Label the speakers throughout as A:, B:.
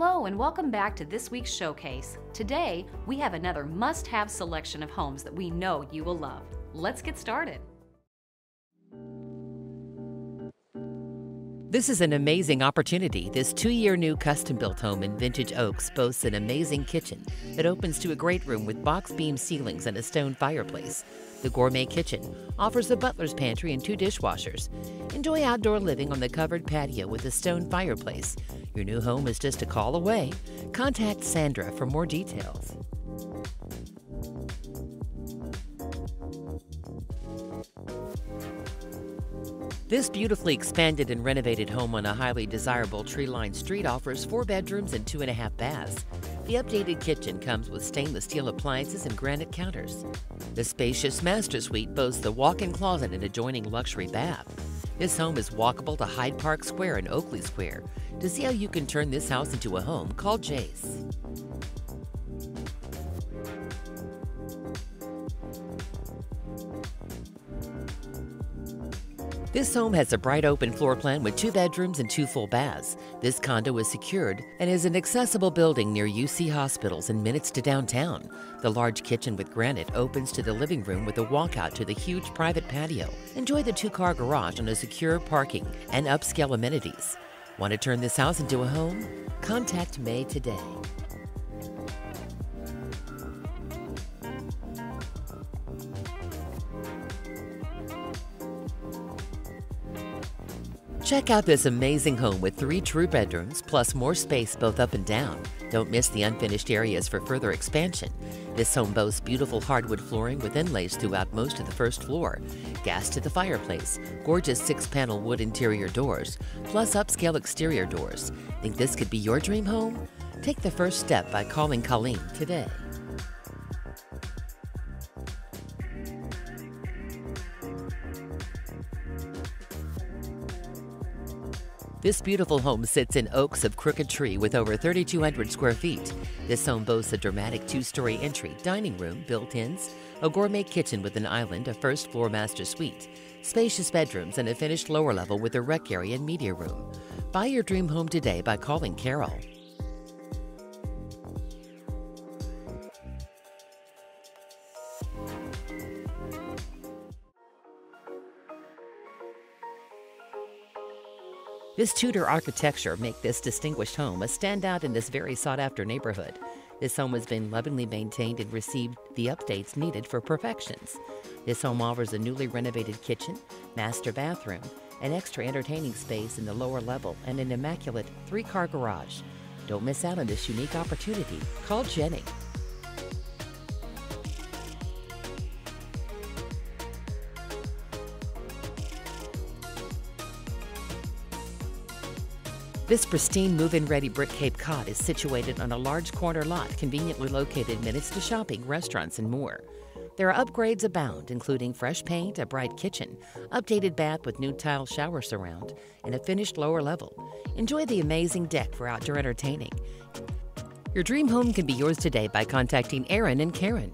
A: Hello, and welcome back to this week's showcase. Today, we have another must have selection of homes that we know you will love. Let's get started.
B: This is an amazing opportunity. This two year new custom built home in Vintage Oaks boasts an amazing kitchen that opens to a great room with box beam ceilings and a stone fireplace. The gourmet kitchen offers a butler's pantry and two dishwashers. Enjoy outdoor living on the covered patio with a stone fireplace. Your new home is just a call away. Contact Sandra for more details. This beautifully expanded and renovated home on a highly desirable tree lined street offers four bedrooms and two and a half baths. The updated kitchen comes with stainless steel appliances and granite counters. The spacious master suite boasts a walk in closet and adjoining luxury bath. This home is walkable to Hyde Park Square and Oakley Square. To see how you can turn this house into a home, call Jace. This home has a bright open floor plan with two bedrooms and two full baths. This condo is secured and is an accessible building near UC hospitals and minutes to downtown. The large kitchen with granite opens to the living room with a walkout to the huge private patio. Enjoy the two car garage on a secure parking and upscale amenities. Want to turn this house into a home? Contact May today. Check out this amazing home with three true bedrooms plus more space both up and down. Don't miss the unfinished areas for further expansion. This home boasts beautiful hardwood flooring with inlays throughout most of the first floor, gas to the fireplace, gorgeous six panel wood interior doors, plus upscale exterior doors. Think this could be your dream home? Take the first step by calling Colleen today. This beautiful home sits in oaks of crooked tree with over 3,200 square feet. This home boasts a dramatic two story entry, dining room, built ins, a gourmet kitchen with an island, a first floor master suite, spacious bedrooms, and a finished lower level with a rec area and media room. Buy your dream home today by calling Carol. This Tudor architecture make this distinguished home a standout in this very sought-after neighborhood. This home has been lovingly maintained and received the updates needed for perfections. This home offers a newly renovated kitchen, master bathroom, an extra entertaining space in the lower level, and an immaculate three-car garage. Don't miss out on this unique opportunity. Call Jenny This pristine move-in ready brick Cape Cod is situated on a large corner lot conveniently located minutes to shopping, restaurants, and more. There are upgrades abound, including fresh paint, a bright kitchen, updated bath with new tile shower surround, and a finished lower level. Enjoy the amazing deck for outdoor entertaining. Your dream home can be yours today by contacting Aaron and Karen.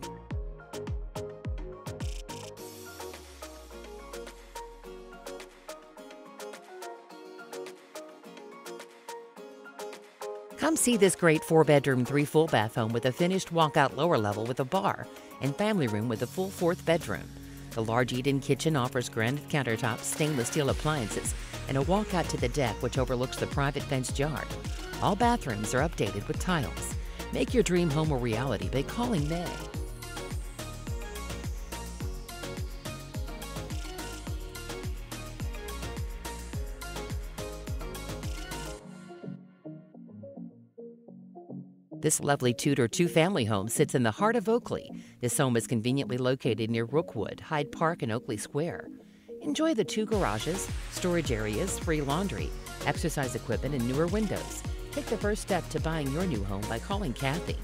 B: Come see this great four bedroom, three full bath home with a finished walkout lower level with a bar and family room with a full fourth bedroom. The large eat in kitchen offers granite countertops, stainless steel appliances, and a walkout to the deck which overlooks the private fenced yard. All bathrooms are updated with tiles. Make your dream home a reality by calling May. This lovely Tudor two family home sits in the heart of Oakley. This home is conveniently located near Rookwood, Hyde Park, and Oakley Square. Enjoy the two garages, storage areas, free laundry, exercise equipment, and newer windows. Take the first step to buying your new home by calling Kathy.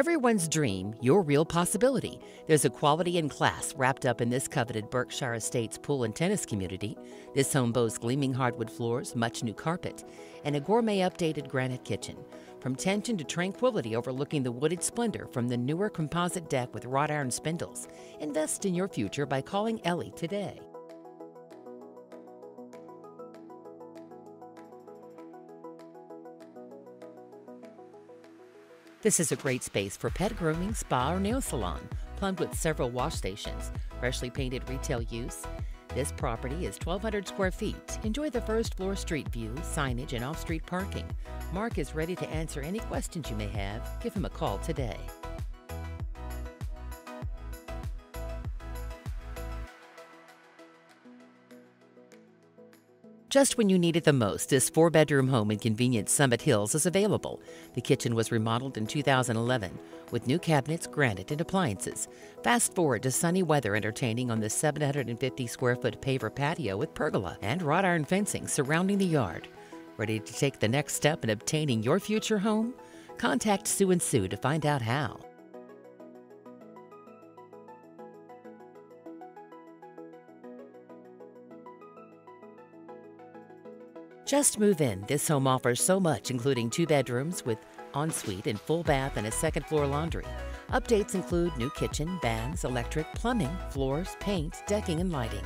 B: Everyone's dream, your real possibility. There's a quality and class wrapped up in this coveted Berkshire Estates pool and tennis community. This home boasts gleaming hardwood floors, much new carpet, and a gourmet updated granite kitchen. From tension to tranquility overlooking the wooded splendor from the newer composite deck with wrought iron spindles. Invest in your future by calling Ellie today. This is a great space for pet grooming, spa, or nail salon, plumbed with several wash stations, freshly painted retail use. This property is 1,200 square feet. Enjoy the first floor street view, signage, and off street parking. Mark is ready to answer any questions you may have. Give him a call today. Just when you need it the most, this four bedroom home in convenient Summit Hills is available. The kitchen was remodeled in 2011 with new cabinets, granite, and appliances. Fast forward to sunny weather entertaining on the 750 square foot paver patio with pergola and wrought iron fencing surrounding the yard. Ready to take the next step in obtaining your future home? Contact Sue and Sue to find out how. Just move in. This home offers so much, including two bedrooms with ensuite and full bath and a second floor laundry. Updates include new kitchen, baths, electric, plumbing, floors, paint, decking, and lighting.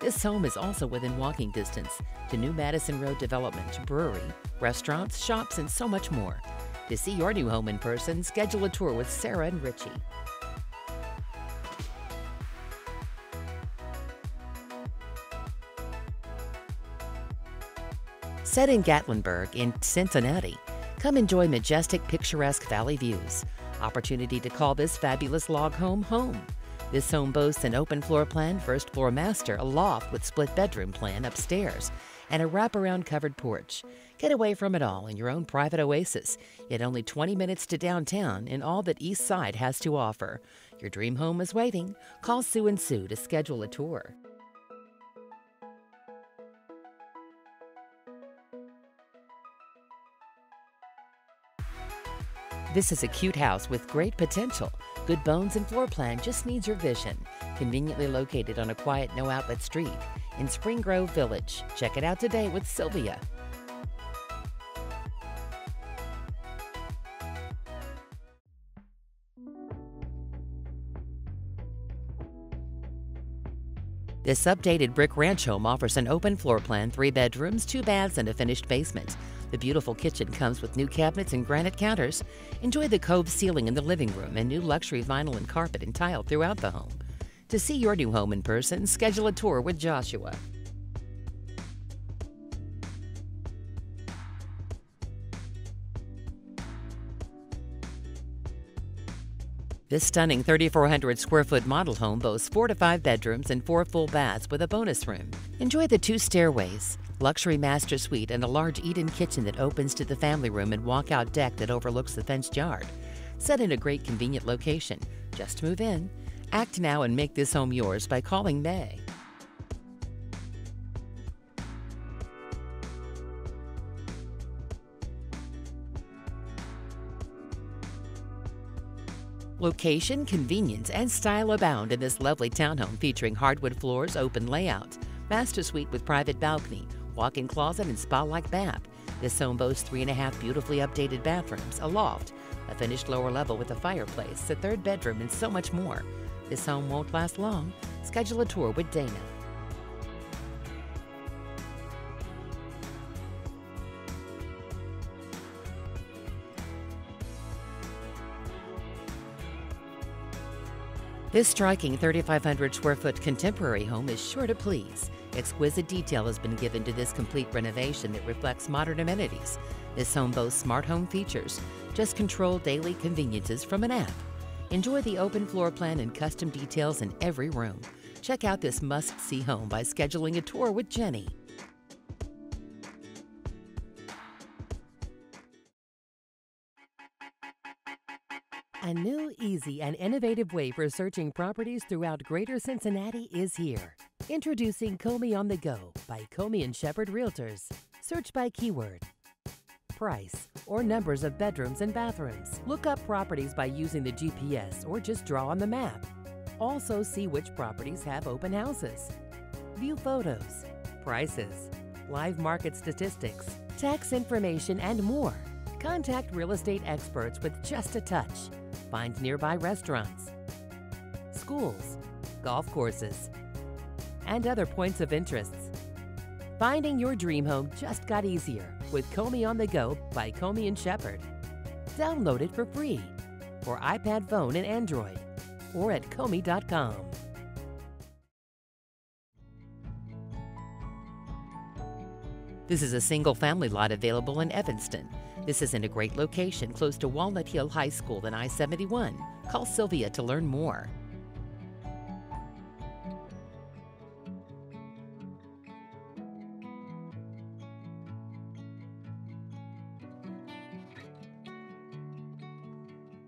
B: This home is also within walking distance to New Madison Road Development, brewery, restaurants, shops, and so much more. To see your new home in person, schedule a tour with Sarah and Richie. Set in Gatlinburg in Cincinnati, come enjoy majestic, picturesque valley views. Opportunity to call this fabulous log home home. This home boasts an open floor plan, first floor master, a loft with split bedroom plan upstairs, and a wraparound covered porch. Get away from it all in your own private oasis, yet only 20 minutes to downtown and all that East Side has to offer. Your dream home is waiting. Call Sue and Sue to schedule a tour. This is a cute house with great potential. Good bones and floor plan just needs your vision. Conveniently located on a quiet, no outlet street in Spring Grove Village. Check it out today with Sylvia. This updated brick ranch home offers an open floor plan, three bedrooms, two baths, and a finished basement. The beautiful kitchen comes with new cabinets and granite counters. Enjoy the cove ceiling in the living room and new luxury vinyl and carpet and tile throughout the home. To see your new home in person, schedule a tour with Joshua. This stunning 3,400 square foot model home boasts four to five bedrooms and four full baths with a bonus room. Enjoy the two stairways, luxury master suite, and a large eat-in kitchen that opens to the family room and walkout deck that overlooks the fenced yard. Set in a great convenient location. Just move in. Act now and make this home yours by calling May. Location, convenience, and style abound in this lovely townhome featuring hardwood floors, open layout, master suite with private balcony, walk-in closet, and spa-like bath. This home boasts three and a half beautifully updated bathrooms, a loft, a finished lower level with a fireplace, a third bedroom, and so much more. This home won't last long. Schedule a tour with Dana. This striking 3,500 square foot contemporary home is sure to please. Exquisite detail has been given to this complete renovation that reflects modern amenities. This home boasts smart home features. Just control daily conveniences from an app. Enjoy the open floor plan and custom details in every room. Check out this must see home by scheduling a tour with Jenny. A new, easy, and innovative way for searching properties throughout Greater Cincinnati is here. Introducing Comey on the Go by Comey and Shepherd Realtors. Search by keyword, price, or numbers of bedrooms and bathrooms. Look up properties by using the GPS or just draw on the map. Also, see which properties have open houses. View photos, prices, live market statistics, tax information, and more. Contact real estate experts with just a touch. Find nearby restaurants, schools, golf courses, and other points of interest. Finding your dream home just got easier with Comey on the Go by Comey and Shepherd. Download it for free for iPad phone and Android or at Comey.com. This is a single family lot available in Evanston. This is in a great location close to Walnut Hills High School and I 71. Call Sylvia to learn more.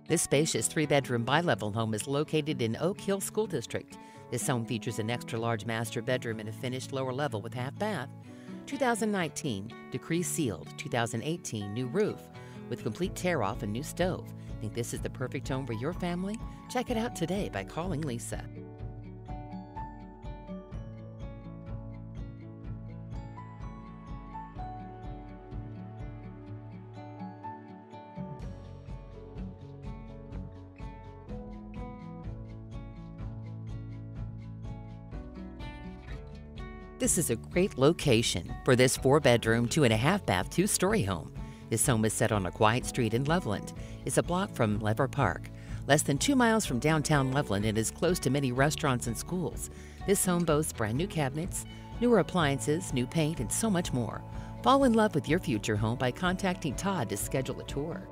B: This spacious three bedroom bi level home is located in Oak Hills School District. This home features an extra large master bedroom and a finished lower level with half bath. 2019, decree sealed. 2018, new roof with complete tear off and new stove. Think this is the perfect home for your family? Check it out today by calling Lisa. This is a great location for this four bedroom, two and a half bath, two story home. This home is set on a quiet street in Loveland. It's a block from Lever Park, less than two miles from downtown Loveland, and is close to many restaurants and schools. This home boasts brand new cabinets, newer appliances, new paint, and so much more. Fall in love with your future home by contacting Todd to schedule a tour.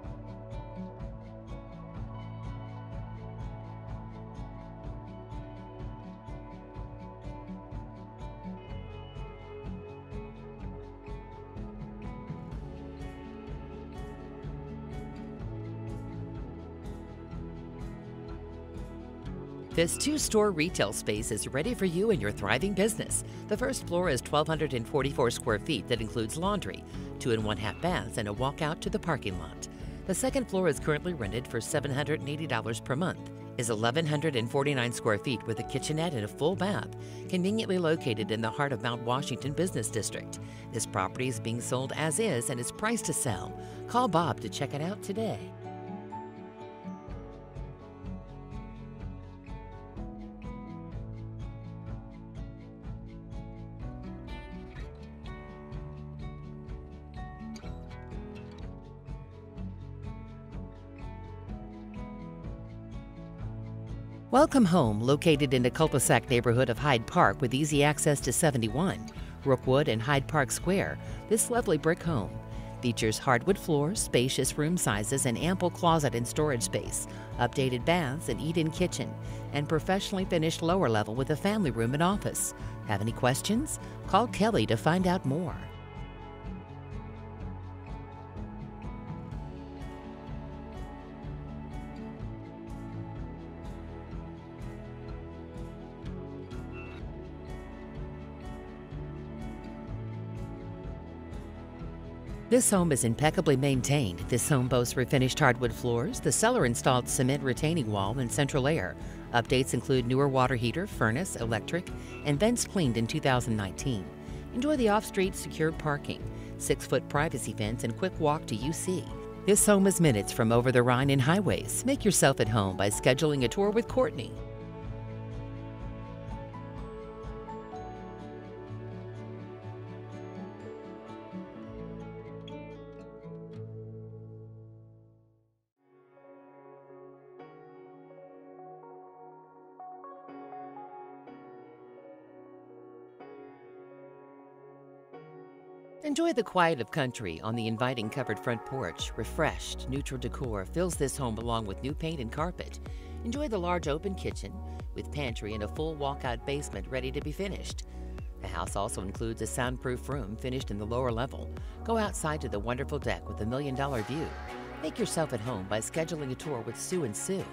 B: This two store retail space is ready for you and your thriving business. The first floor is 1,244 square feet that includes laundry, two and one half baths, and a walkout to the parking lot. The second floor is currently rented for $780 per month. Is 1,149 square feet with a kitchenette and a full bath, conveniently located in the heart of Mount Washington Business District. This property is being sold as is and is priced to sell. Call Bob to check it out today. Welcome Home, located in the cul-de-sac neighborhood of Hyde Park with easy access to 71, Rookwood and Hyde Park Square. This lovely brick home features hardwood floors, spacious room sizes, and ample closet and storage space, updated baths and eat-in kitchen, and professionally finished lower level with a family room and office. Have any questions? Call Kelly to find out more. This home is impeccably maintained. This home boasts refinished hardwood floors, the cellar installed cement retaining wall, and central air. Updates include newer water heater, furnace, electric, and vents cleaned in 2019. Enjoy the off street secured parking, six foot privacy fence, and quick walk to UC. This home is minutes from over the Rhine and highways. Make yourself at home by scheduling a tour with Courtney. Enjoy the quiet of country on the inviting covered front porch. Refreshed, neutral decor fills this home along with new paint and carpet. Enjoy the large open kitchen with pantry and a full walkout basement ready to be finished. The house also includes a soundproof room finished in the lower level. Go outside to the wonderful deck with a million dollar view. Make yourself at home by scheduling a tour with Sue and Sue.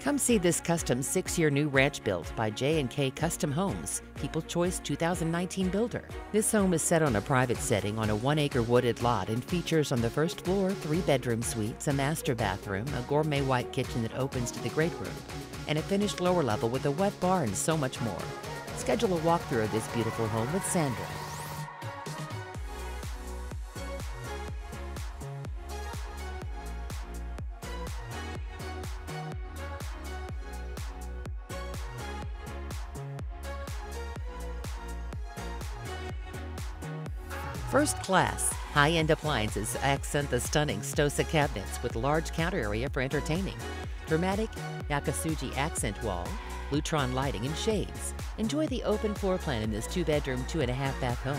B: Come see this custom six-year new ranch built by J&K Custom Homes, People's Choice 2019 builder. This home is set on a private setting on a one-acre wooded lot and features on the first floor three bedroom suites, a master bathroom, a gourmet white kitchen that opens to the great room, and a finished lower level with a wet bar and so much more. Schedule a walkthrough of this beautiful home with Sandra. Class, high end appliances accent the stunning Stosa cabinets with large counter area for entertaining. Dramatic Yakisugi accent wall, Lutron lighting, and shades. Enjoy the open floor plan in this two bedroom, two and a half bath home.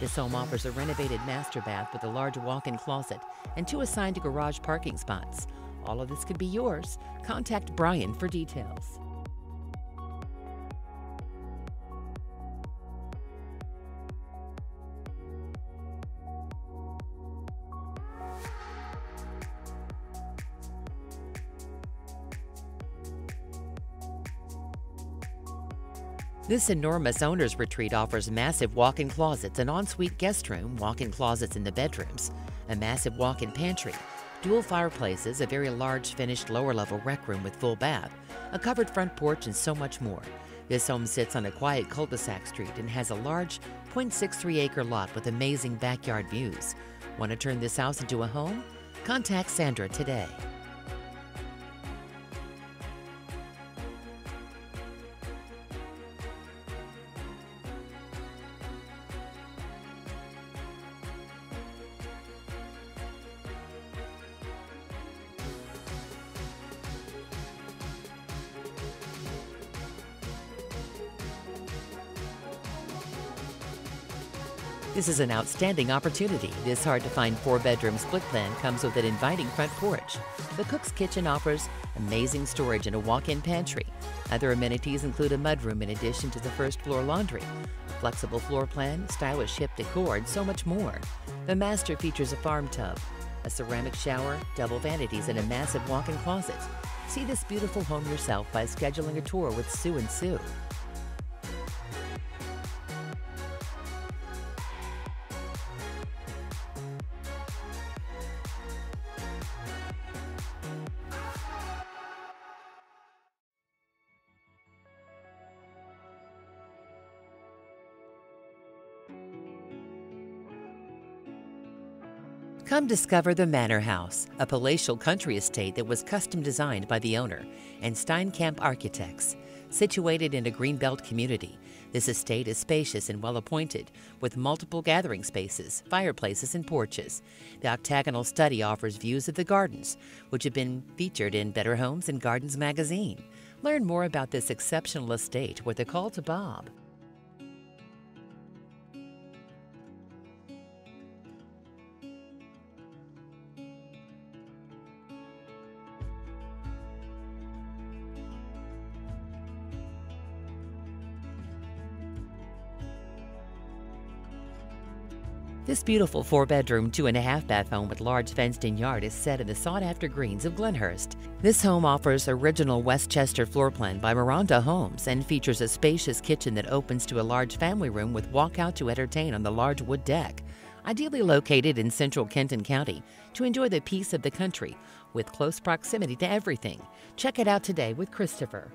B: This home offers a renovated master bath with a large walk in closet and two assigned garage parking spots. All of this could be yours. Contact Brian for details. This enormous owner's retreat offers massive walk in closets, an ensuite guest room, walk in closets in the bedrooms, a massive walk in pantry, dual fireplaces, a very large finished lower level rec room with full bath, a covered front porch, and so much more. This home sits on a quiet cul de sac street and has a large 0.63 acre lot with amazing backyard views. Want to turn this house into a home? Contact Sandra today. This is an outstanding opportunity. This hard to find four bedroom split plan comes with an inviting front porch. The cook's kitchen offers amazing storage and a walk in pantry. Other amenities include a mudroom in addition to the first floor laundry, a flexible floor plan, stylish hip decor, and so much more. The master features a farm tub, a ceramic shower, double vanities, and a massive walk in closet. See this beautiful home yourself by scheduling a tour with Sue and Sue. Come discover the Manor House, a palatial country estate that was custom designed by the owner and Steinkamp Architects. Situated in a greenbelt community, this estate is spacious and well appointed, with multiple gathering spaces, fireplaces, and porches. The octagonal study offers views of the gardens, which have been featured in Better Homes and Gardens magazine. Learn more about this exceptional estate with a call to Bob. This beautiful four bedroom, two and a half bath home with large fenced in yard is set in the sought after greens of Glenhurst. This home offers original Westchester floor plan by Miranda Homes and features a spacious kitchen that opens to a large family room with walkout to entertain on the large wood deck. Ideally located in central Kenton County to enjoy the peace of the country with close proximity to everything. Check it out today with Christopher.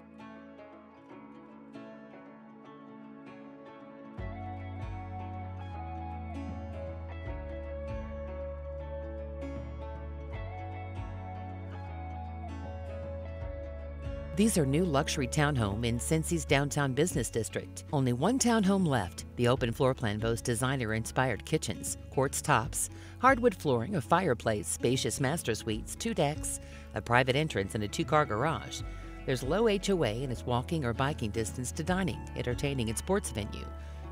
B: These are new luxury townhome in Cincy's downtown business district. Only one townhome left. The open floor plan boasts designer-inspired kitchens, quartz tops, hardwood flooring, a fireplace, spacious master suites, two decks, a private entrance, and a two-car garage. There's low HOA and it's walking or biking distance to dining, entertaining, and sports venue.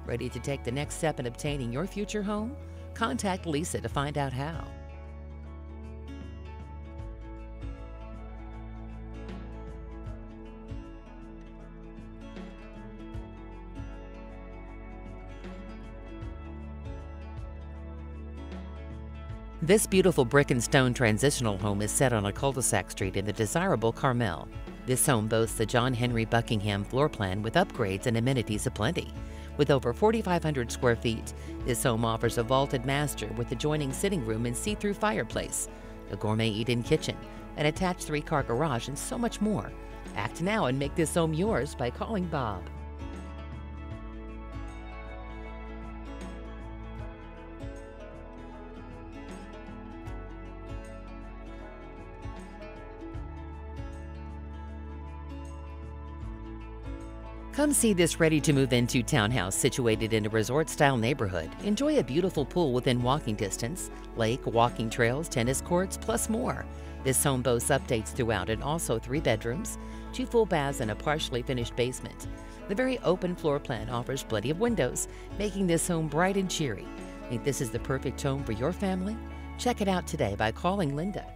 B: Ready to take the next step in obtaining your future home? Contact Lisa to find out how. This beautiful brick and stone transitional home is set on a cul de sac street in the desirable Carmel. This home boasts a John Henry Buckingham floor plan with upgrades and amenities aplenty. With over 4,500 square feet, this home offers a vaulted master with adjoining sitting room and see through fireplace, a gourmet eat in kitchen, an attached three car garage, and so much more. Act now and make this home yours by calling Bob. Come see this ready to move into townhouse situated in a resort style neighborhood. Enjoy a beautiful pool within walking distance, lake, walking trails, tennis courts, plus more. This home boasts updates throughout and also three bedrooms, two full baths, and a partially finished basement. The very open floor plan offers plenty of windows, making this home bright and cheery. Think this is the perfect home for your family? Check it out today by calling Linda.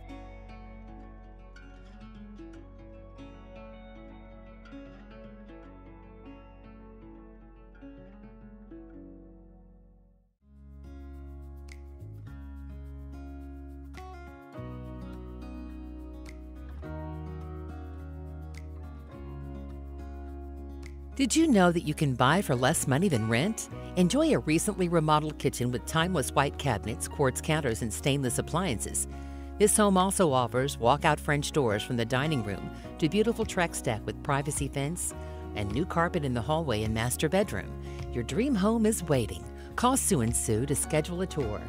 B: Did you know that you can buy for less money than rent? Enjoy a recently remodeled kitchen with timeless white cabinets, quartz counters, and stainless appliances. This home also offers walkout French doors from the dining room to beautiful Trex deck with privacy fence and new carpet in the hallway and master bedroom. Your dream home is waiting. Call Sue and Sue to schedule a tour.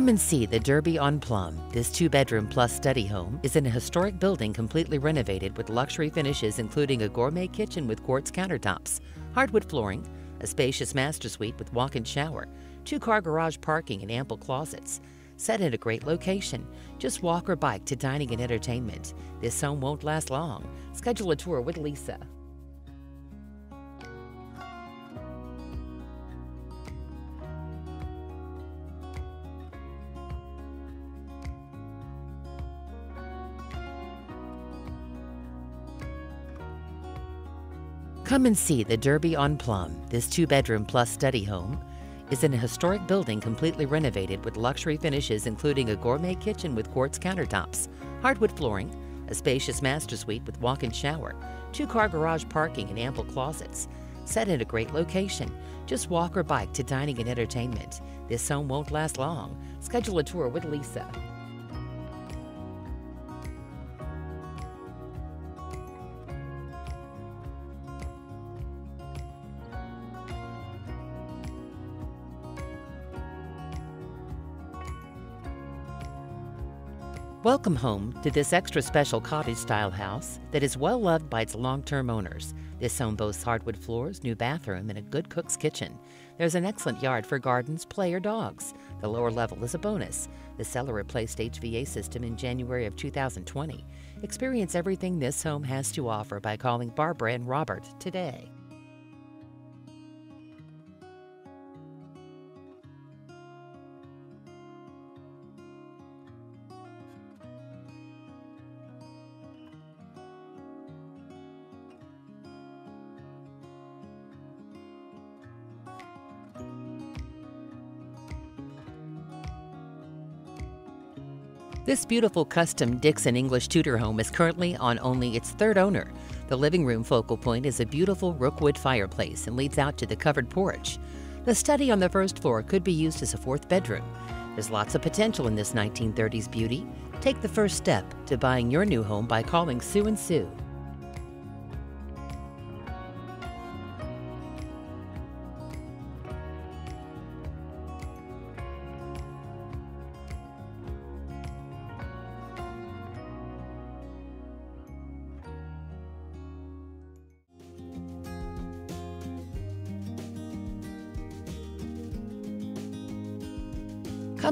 B: Come and see the Derby on Plum. This two bedroom plus study home is in a historic building completely renovated with luxury finishes, including a gourmet kitchen with quartz countertops, hardwood flooring, a spacious master suite with walk in shower, two car garage parking, and ample closets. Set in a great location. Just walk or bike to dining and entertainment. This home won't last long. Schedule a tour with Lisa. Come and see the Derby on Plum. This two bedroom plus study home is in a historic building completely renovated with luxury finishes, including a gourmet kitchen with quartz countertops, hardwood flooring, a spacious master suite with walk in shower, two car garage parking, and ample closets. Set in a great location. Just walk or bike to dining and entertainment. This home won't last long. Schedule a tour with Lisa. Welcome home to this extra special cottage style house that is well loved by its long term owners. This home boasts hardwood floors, new bathroom, and a good cook's kitchen. There's an excellent yard for gardens, play, or dogs. The lower level is a bonus. The seller replaced HVA system in January of 2020. Experience everything this home has to offer by calling Barbara and Robert today. This beautiful custom Dixon English Tudor home is currently on only its third owner. The living room focal point is a beautiful rookwood fireplace and leads out to the covered porch. The study on the first floor could be used as a fourth bedroom. There's lots of potential in this 1930s beauty. Take the first step to buying your new home by calling Sue and Sue.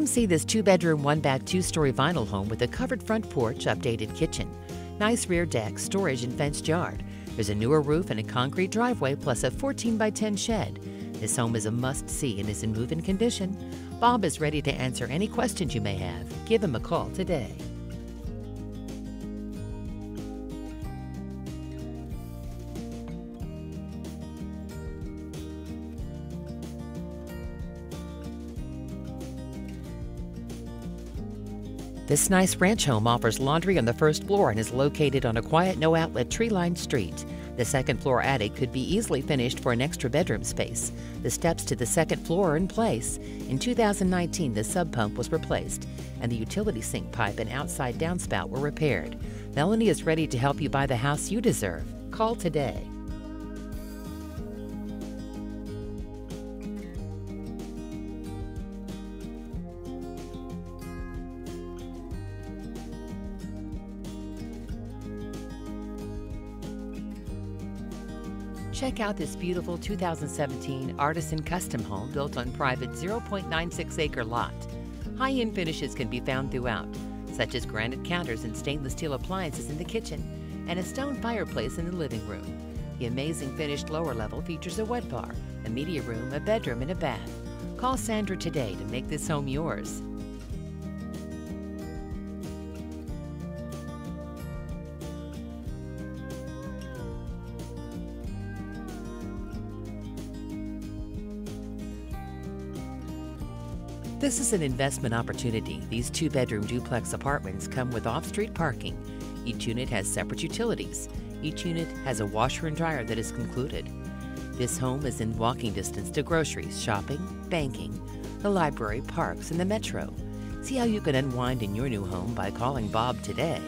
B: See this two bedroom, one bath, two story vinyl home with a covered front porch, updated kitchen, nice rear deck, storage, and fenced yard. There's a newer roof and a concrete driveway, plus a 14 by 10 shed. This home is a must see and is in move in condition. Bob is ready to answer any questions you may have. Give him a call today. This nice ranch home offers laundry on the first floor and is located on a quiet, no outlet, tree lined street. The second floor attic could be easily finished for an extra bedroom space. The steps to the second floor are in place. In 2019, the sump pump was replaced, and the utility sink pipe and outside downspout were repaired. Melanie is ready to help you buy the house you deserve. Call today. Check out this beautiful 2017 Artisan Custom Home built on private 0.96 acre lot. High end finishes can be found throughout, such as granite counters and stainless steel appliances in the kitchen, and a stone fireplace in the living room. The amazing finished lower level features a wet bar, a media room, a bedroom, and a bath. Call Sandra today to make this home yours. This is an investment opportunity. These two bedroom duplex apartments come with off street parking. Each unit has separate utilities. Each unit has a washer and dryer that is concluded. This home is in walking distance to groceries, shopping, banking, the library, parks, and the metro. See how you can unwind in your new home by calling Bob today.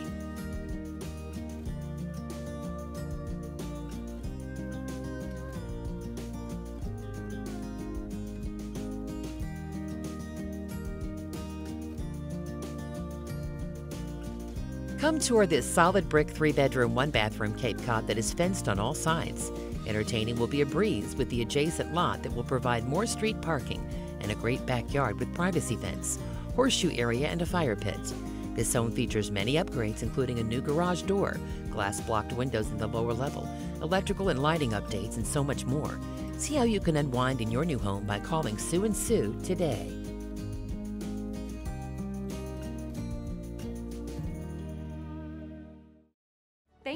B: Tour this solid brick three bedroom, one bathroom Cape Cod that is fenced on all sides. Entertaining will be a breeze with the adjacent lot that will provide more street parking and a great backyard with privacy fence, horseshoe area, and a fire pit. This home features many upgrades, including a new garage door, glass blocked windows in the lower level, electrical and lighting updates, and so much more. See how you can unwind in your new home by calling Sue and Sue today.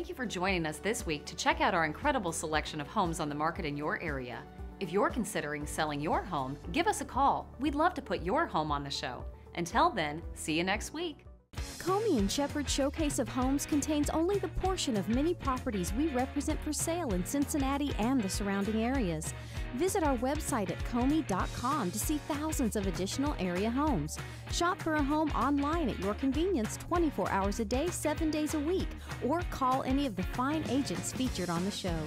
A: Thank you for joining us this week to check out our incredible selection of homes on the market in your area. If you're considering selling your home, give us a call. We'd love to put your home on the show. Until then, see you next week.
C: Comey and Shepherd Showcase of Homes contains only the portion of many properties we represent for sale in Cincinnati and the surrounding areas. Visit our website at comey.com to see thousands of additional area homes. Shop for a home online at your convenience 24 hours a day, 7 days a week, or call any of the fine agents featured on the show.